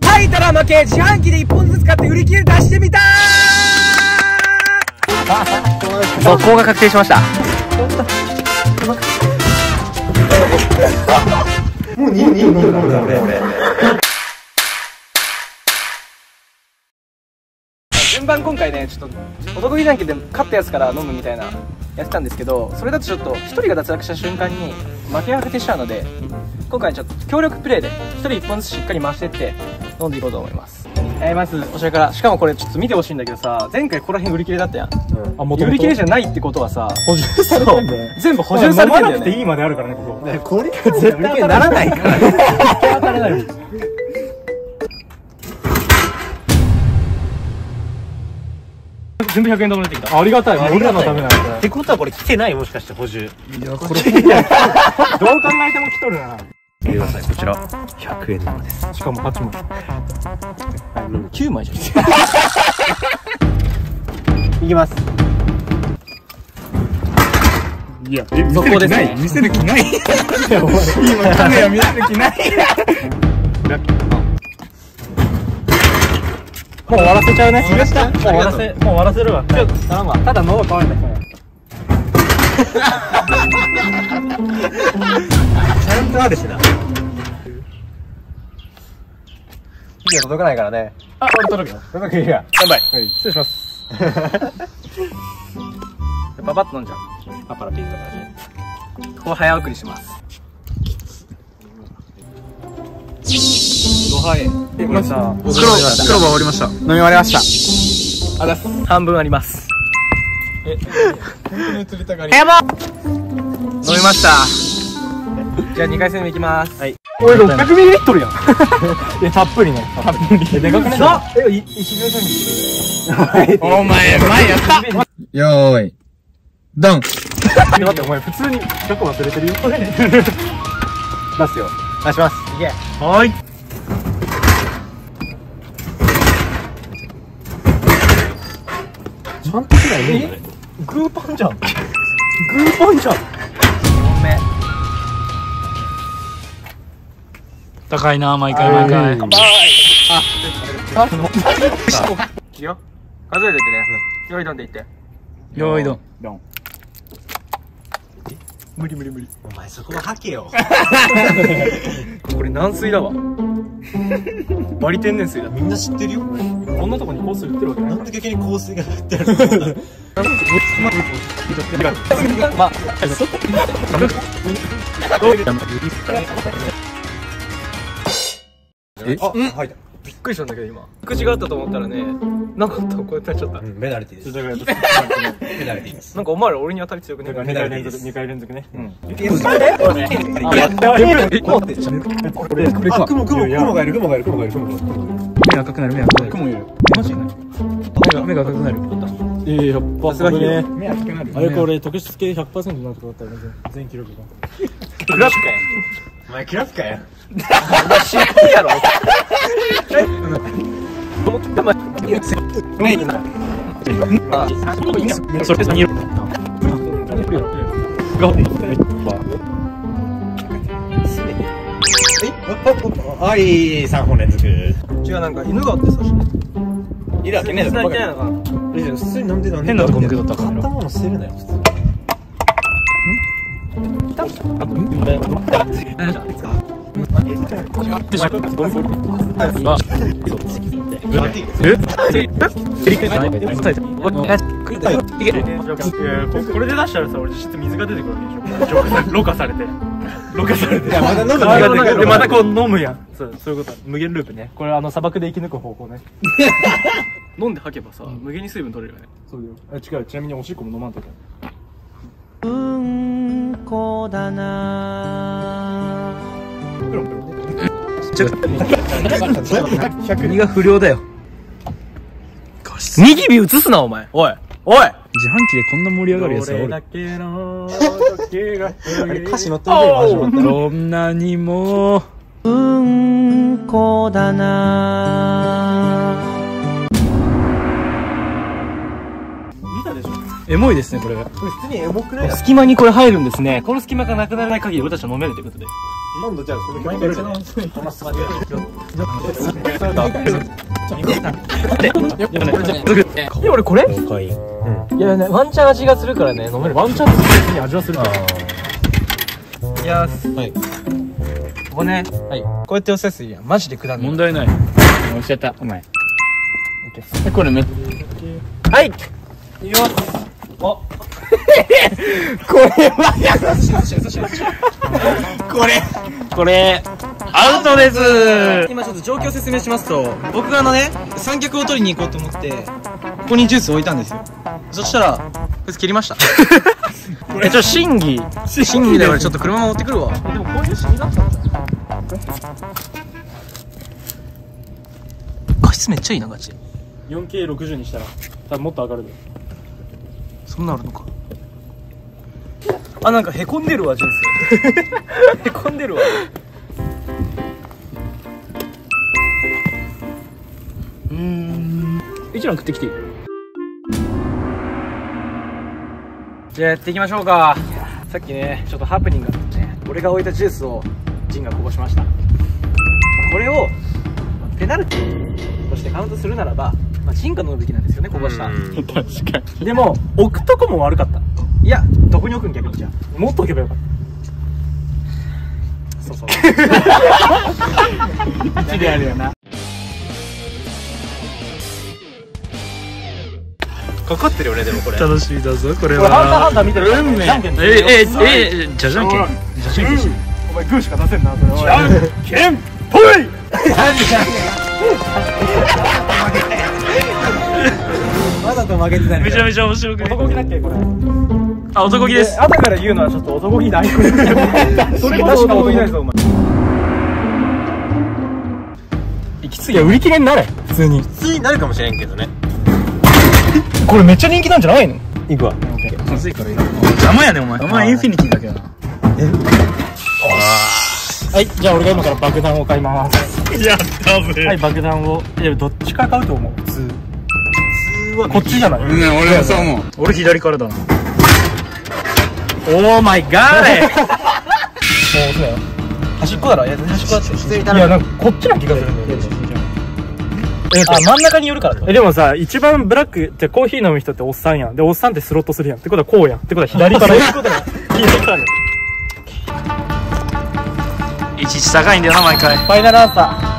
吐いたら負け自販機で1本ずつ買って売り切れ出してみた続行 が確定しました。順番今回ねちょっと男気じゃんけんで勝ったやつから飲むみたいなやってたんですけどそれだとちょっと1人が脱落した瞬間に負けが確定しちゃうので今回ちょっと協力プレイで1人1本ずつしっかり回してって飲んでいこうと思いますえー、まずおしゃれからしかもこれちょっと見てほしいんだけどさ前回ここら辺売り切れだったやん、あ、もと売り切れじゃないってことはさ補充されてんだよ。全部補充されてんだよね飲まなくていいまであるからね、ここ。これ絶対ならないから当たらない。全部100円玉出てきたありがたい。俺らのためなんだ。ってことはこれ来てない？もしかして補充いや、これ、どう考えても来とるな。見てくださいこちら100円玉ですしかも8枚。9枚じゃんいきますいや、え、速攻ですね見せる気ない。見せる気ない。今、カメラ見せる気ない。もう終わらせちゃうねもう終わらせ、もう終わらせるわ。ちょっと頼むわ。ただ喉乾いたから。ちゃんとあるしな。火が届かないからね。あ、俺届くよ。届くよ。乾杯。はい。失礼します。パパッと飲んじゃう。パパラピンとかね。ここ早送りします。ごはえこれさ黒黒が終わりました。飲み終わりました。あだす。半分あります本当に映りたがり。やば飲みましたじゃあ2回戦目いきますはい俺600ミリリットルやん。え、たっぷりね。たっぷり。え、でかくねなえ、い石秒さんに。お前前やったよーいドン待って、お前普通に100忘れてるよ。出すよ。出しますいけはーい。ちゃんとしない？ね。グーパンじゃん。グーパンじゃん。ごめん。高いな毎回毎回、い。くよ。数えといてね。よいどんでいって。よーいどん。無理無理無理。お前そこは吐けよ。これ軟水だわ。バリ天然水だ。みんな知ってるよこんなとこにコース売ってるわけなんで逆に香水が振ってあるの？まあえあう。んはいびっくりしたんだけど今。口があったと思ったらねなんかこうやってちゃったうんペナルティですナルティですなんかお前ら俺に当たり強くね？2回連続、2回連続ね。うん。あやったえもうってこれ、これあ雲雲雲が。がいる雲がいる雲がいる雲がいる目赤くなる目赤くなる雲いる。マジ？目が目が赤くなるいやいや、100%。さすがヒーロー目赤くなる。あれこれ、特殊系100%になるとこだったらね、全記録が。クラップかよお前クラスかよ知らんやろ思ったまメインなあそれにはい3本連続違うなんか犬があってさいるわけねえだろ普通に飲んで飲んで変なとこ向けとった買ったもの捨てるなよ普通ここれで出したらさ、俺実質水が出てくるわけでしょ。ろ過されて。ろ過されて。まだ飲む水が出てくるで、ままだたこう飲むやん。そう、そういうこと。無限ループね。これあの砂漠で生き抜く方法ね。飲んで吐けばさ無限に水分取れるよね。そうだよ。あ、違う。ちなみにおしっこも飲まんとけ。身が不良だよ。ニキビ映すなお前。おい。おい。自販機でこんな盛り上がるやつはおる。どれだけの時があれ歌詞載ってるけど始まったこんなにも見たでしょ？エモいですねこれ。普通にエモくない？隙間にこれ入るんですね。この隙間がなくならない限り俺たちは飲めるということで。今度じゃあその曲やるじゃないえ俺これいやねワンチャン味がするからね飲める。ワンチャン味はするから。いやーはいここね。はい。こうやって押すやついいやん。マジでくだんない。問題ない。押しちゃった。お前。えこれめはい。いきますおこれ。アウトです。今ちょっと状況を説明しますと僕があのね三脚を取りに行こうと思ってここにジュース置いたんですよ。そしたらこいつ切りました。えちょ審議。審議で俺ちょっと車持ってくるわ。でもこういう審議だった質めっちゃいいなガチ。で 4K60 にしたら多分もっと上がるで。そんなあるのか。あなんかへこんでるわジュースへこんでるわ。うーん。一蘭食ってきていい？じゃあやっていきましょうか。さっきねちょっとハプニングがあってね俺が置いたジュースをジンがこぼしました。これをペナルティーとしてカウントするならば、まあ、ジンが飲むべきなんですよねこぼした確かに。でも置くとこも悪かった。いやどこに置くん逆にじゃあ。もっと置けばよかった。そうそう。1であるよな。かかってるよねでもこれ。楽しみだぞこれこれハンターハはンター見てるからね。じゃんけんええええじゃじゃんけん。じゃじゃんけんしお前グーしか出せんなそれおいじゃんけんぽい わざと負けてためちゃめちゃ面白くね男気だっけこれ？あ男気です。後から言うのはちょっと男気ない。それも確か男気ないぞお前。きついや売り切れになれ。普通に。普通になるかもしれんけどね。これめっちゃ人気なんじゃないの？いくわ。むずいからいい邪魔やねお前。お前インフィニティだけどなはいじゃあ俺が今から爆弾を買います。やったぜ。はい爆弾を。いやどっちから買うと思う？普通。こっちじゃないうん俺はそう思う。俺左からだな。オーマイガーもうそうだよ。端っこだろ。いや端っこだって。いやなんかこっちな気がするんだよ。あ真ん中に寄るからえでもさ一番ブラックってコーヒー飲む人っておっさんやん。でおっさんってスロットするやん。ってことはこうやん。ってことは左から。左 からねいちいち高いんだよな毎回ファイナルアンサー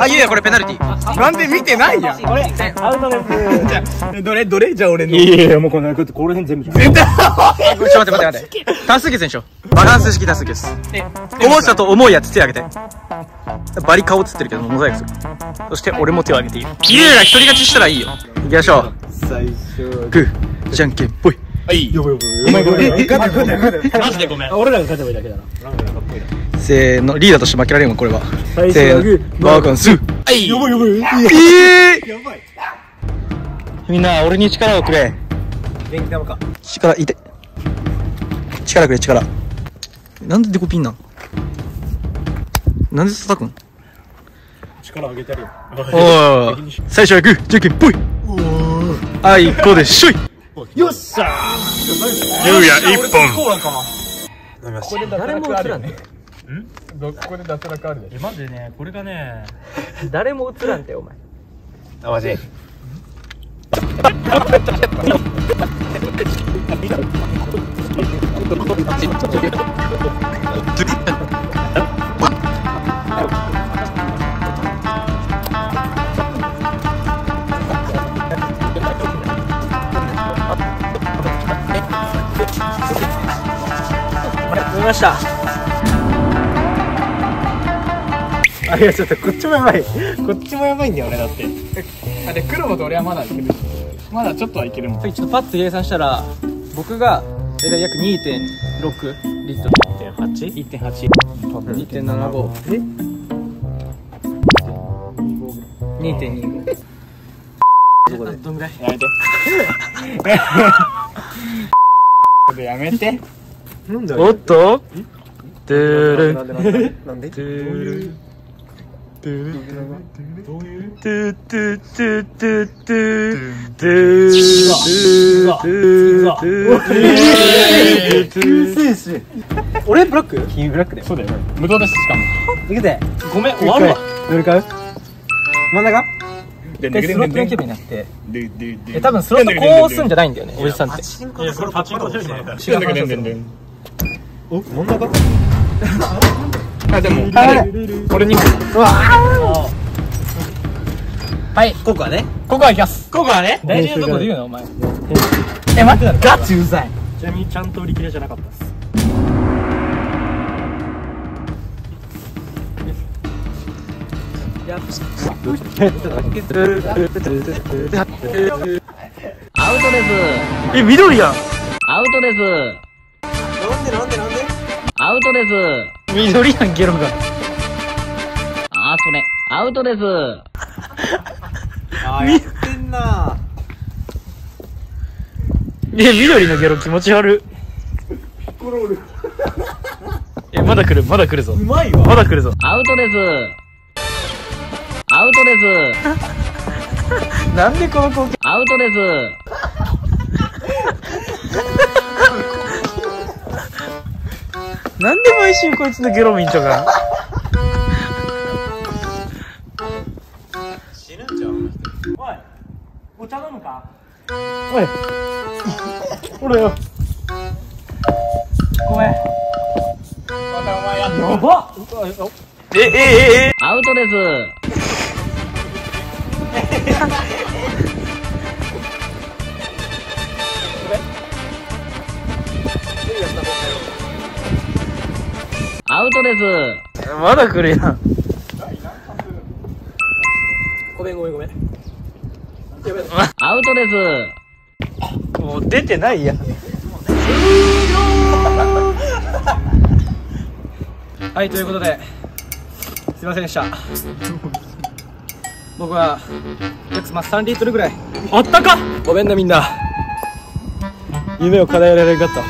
あ、いいや、これペナルティー。なんで見てないやんこれ、アウトです。どれどれじゃあ俺のいやいやもうこのこうこの辺全部じゃんちょっと待って待って待って。多数決にしよう。バランス式多数決。こぼしたと思うやつ手挙げて。バリ顔映ってるけど、モザイクする。そして俺も手を挙げていい。綺麗な一人勝ちしたらいいよ。行きましょう。最初グー、じゃんけんぽい。お前ごめんええマジでごめん俺らが勝てばいいだけだなせーの、リーダーとして負けられんわ、これは。せーの、バーカンス。はい。やばいやばい。えー、やばい。みんな、俺に力をくれ。元気玉か力、いて。力くれ、力。なんでデコピンなん？なんで叩くん？力上げてやるよ おい。最初はグー、じゃんけんぽい。あいこでしょい。ゆうや一本。誰も映らんね。ここで脱落あるで？マジでねこれがね誰も映らんて、お前。あマジ ました。あいやちょっとこっちもやばい。こっちもやばいんだよねだって。あで黒と俺はまだいける。まだちょっとはいけるもん。ちょっとパッと計算したら、僕が、大体約2.6リットル。1.8 1.75。2.25。どんぐらい？やめて。やめてなんだおっと？トゥールンなんで？なんでなんでトゥールン俺ブラック君ブラックだよそうだよ無糖だししかもいくぜごめん終わるわどれ買う真ん中一回スロットの気分になってでででえ多分スロットこう押すんじゃないんだよねおじさんっていやそれパチンコじゃない違うお真ん中 あでもこれ。2はい。ここはね。ここはいきます。ここはね。大事なとこで言うのお前。え待って。ガチうざい。ちなみにちゃんと売り切れじゃなかったです。アウトです。え緑やん。アウトです。なんでなんでなんでアウトです。緑やんゲロがあー、それ。アウトです。あーやってんなえ緑のゲロ気持ち悪 えまだ来るまだ来るぞうまいわまだ来るぞアウトです。アウトです。なんでこの光景？アウトです。なんで毎週こいつのゲロミンとか死ぬんじゃんおいお茶飲むか？おい。ほらよ。ごめん。やばっ。えええええ。アウトです。アウトです。まだ来るやん。ごめんごめんごめん。アウトです。もう出てないやん。はいということですいませんでした。僕は約まあ3リットルぐらい。あったか？ごめんなみんな。夢を叶えられるかった